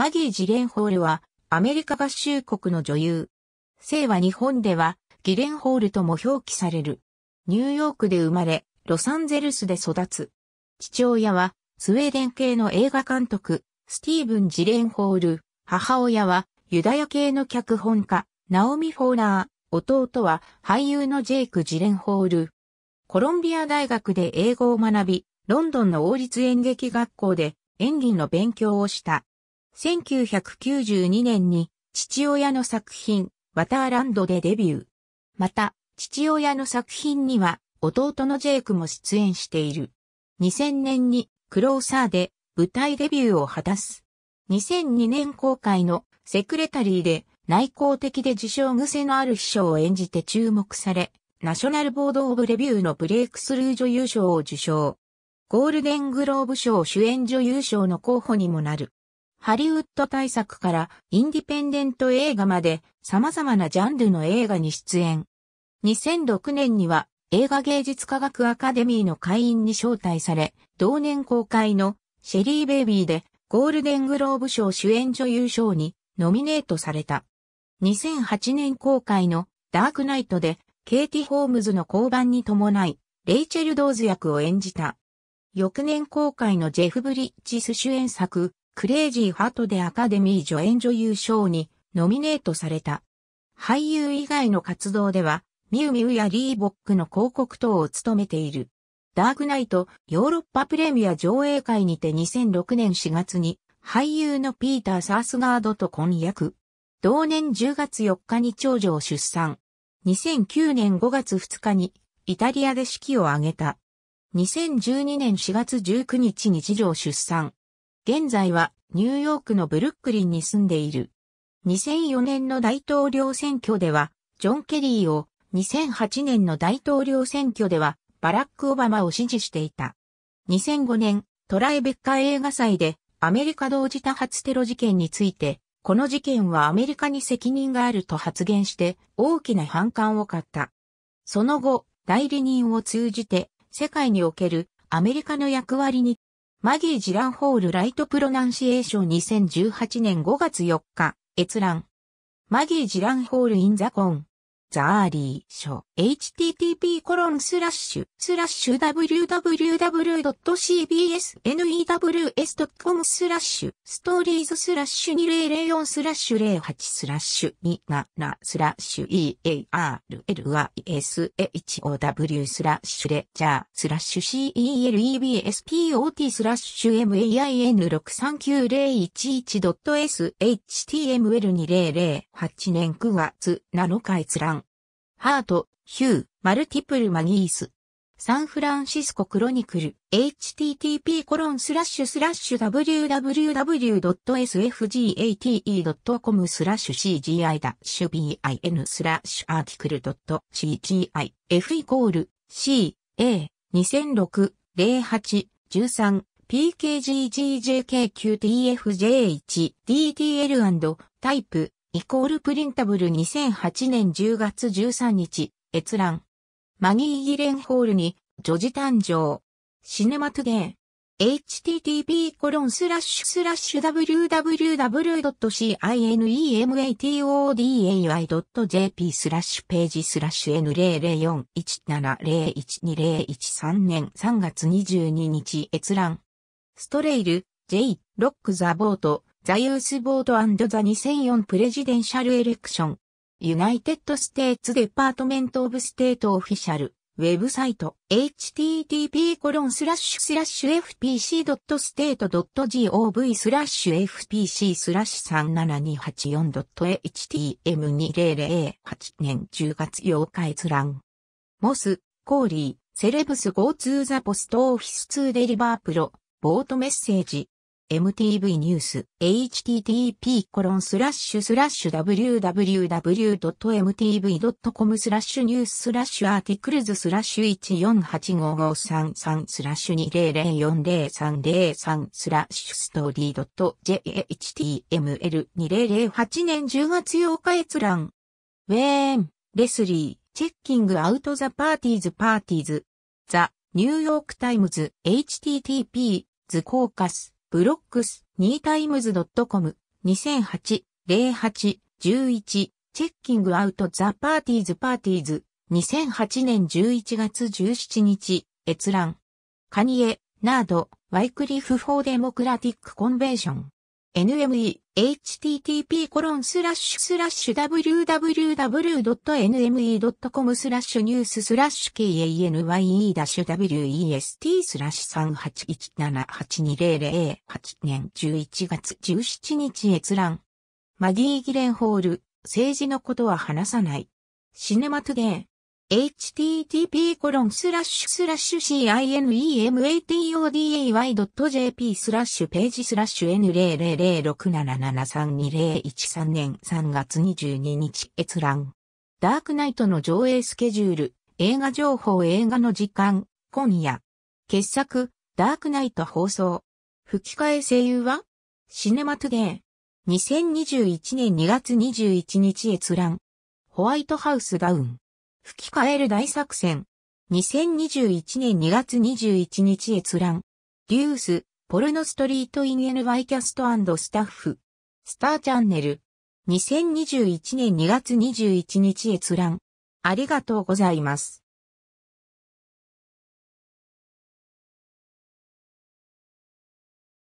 マギー・ジレンホールはアメリカ合衆国の女優。姓は日本ではギレンホールとも表記される。ニューヨークで生まれ、ロサンゼルスで育つ。父親はスウェーデン系の映画監督、スティーブン・ジレンホール。母親はユダヤ系の脚本家、ナオミ・フォーナー。弟は俳優のジェイク・ジレンホール。コロンビア大学で英語を学び、ロンドンの王立演劇学校で演技の勉強をした。1992年に父親の作品、ワターランドでデビュー。また、父親の作品には弟のジェイクも出演している。2000年にクローサーで舞台デビューを果たす。2002年公開のセクレタリーで内向的で自称癖のある秘書を演じて注目され、ナショナルボードオブレビューのブレイクスルー女優賞を受賞。ゴールデングローブ賞主演女優賞の候補にもなる。ハリウッド大作からインディペンデント映画まで様々なジャンルの映画に出演。2006年には映画芸術科学アカデミーの会員に招待され、同年公開のシェリーベイビーでゴールデングローブ賞主演女優賞にノミネートされた。2008年公開のダークナイトでケイティ・ホームズの交番に伴い、レイチェル・ドーズ役を演じた。翌年公開のジェフ・ブリッジス主演作、クレイジー・ハートでアカデミー助演女優賞にノミネートされた。俳優以外の活動では、ミュウミュウやリーボックの広告等を務めている。ダークナイトヨーロッパプレミア上映会にて2006年4月に俳優のピーター・サースガードと婚約。同年10月4日に長女を出産。2009年5月2日にイタリアで式を挙げた。2012年4月19日に次女を出産。現在はニューヨークのブルックリンに住んでいる。2004年の大統領選挙では、ジョン・ケリーを、2008年の大統領選挙では、バラック・オバマを支持していた。2005年、トライベッカ映画祭で、アメリカ同時多発テロ事件について、この事件はアメリカに責任があると発言して大きな反感を買った。その後、代理人を通じて世界におけるアメリカの役割にマギー・ジランホール・ライト・プロナンシエーション2018年5月4日、閲覧。マギー・ジランホール・イン・ザ・コン。ザーリー書。http コロンスラッシュスラッシュ www.cbsnews.com スラッシュストーリーズスラッシュ2004スラッシュ08スラッシュ27スラッシュ earlyshow スラッシュレジャースラッシュ celebspot スラッシュ main639011.s html2008 年9月7日閲覧ハート、ヒュー、マルティプルマギース。サンフランシスコクロニクル、http コロンスラッシュスラッシュ www.sfgate.com スラッシュ cgi-bin スラッシュアーティクル .cgi f イコール c a 2006 08 13 pkggjkqtfj1 ddl& タイプイコールプリンタブル2008年10月13日、閲覧。マギー・ギレンホールに、女児誕生。シネマトゥデイ。http コロンスラッシュスラッシュ www.cinematodai.jp スラッシュページスラッシュ N00417012013 年3月22日閲覧。ストレイル、J、 Rock the Vote、the Youth Vote the 2004 Presidential Election。 United States Department of State Official。Website、http コロンスラッシュスラッシュ fpc.state.gov スラッシュ fpc スラッシュ 37284.htm2008 年10月8日閲覧。モス、コーリー、 Celebs Go to the Post Office to Deliver Pro、Vote Message、MTV News、http コロンスラッシュスラッシュ www.mtv.com スラッシュニューススラッシュ articles スラッシュ1485533スラッシュ20040303スラッシュ story .jhtml2008 年10月8日閲覧。ウェーン、レスリー、チェッキングアウトザパーティーズパーティーズ。ザ、ニューヨークタイムズ、http、ズコーカス。ブロックス、ニータイムズ .com、2008、08、11、チェッキングアウトザ・パーティーズ・パーティーズ、2008年11月17日、閲覧。カニエ、ナード、ワイクリフ・フォー・デモクラティック・コンベーション。NME、http コロンスラッシュスラッシュ www.nme.com スラッシュニューススラッシュ kanye ダッシュ west スラッシュ38178200 8年11月17日閲覧。マギー・ギレンホール、政治のことは話さない。シネマトゥデイ。http://cinematoday.jp スラッシュページスラッシュ N0006773201 年3月22日閲覧。ダークナイトの上映スケジュール、映画情報映画の時間、今夜。傑作、ダークナイト放送。吹き替え声優はシネマトゥデイ。2021年2月21日閲覧。ホワイトハウスダウン。吹き替える大作戦。2021年2月21日閲覧。デュース、ポルノストリートイン NY キャストスタッフ。スターチャンネル。2021年2月21日閲覧。ありがとうございます。